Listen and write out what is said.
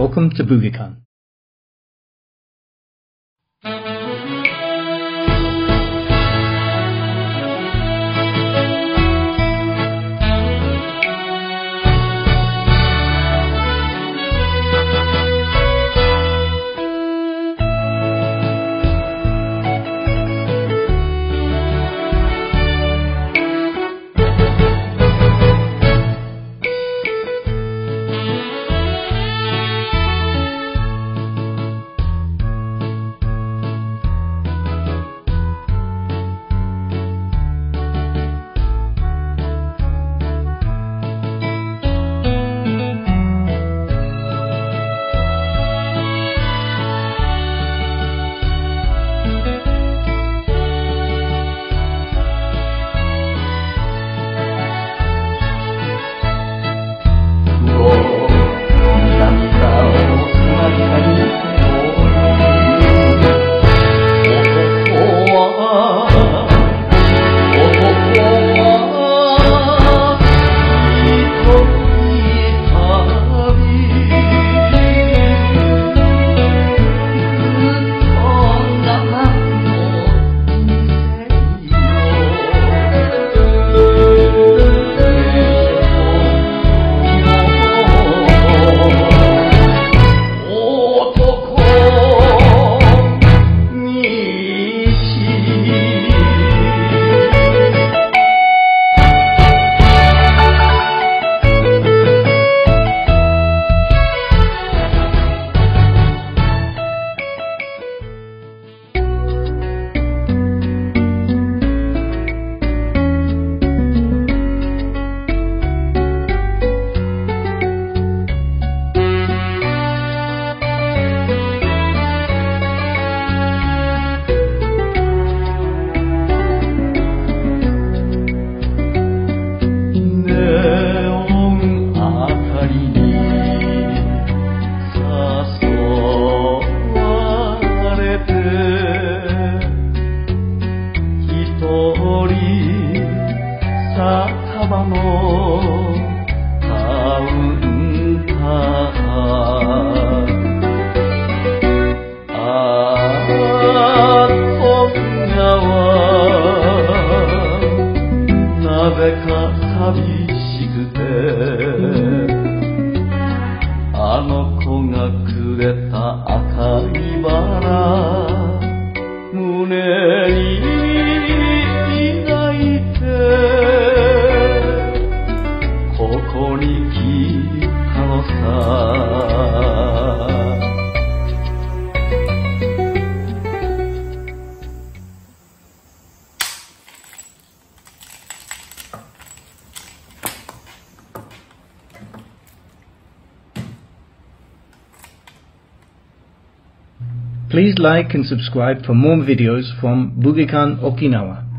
Welcome to BoogieCon. り酒場のカウンター。ああ今夜はなぜか寂しくて。あの子がくれた赤いバラ。胸 Please like and subscribe for more videos from Bugikan Okinawa.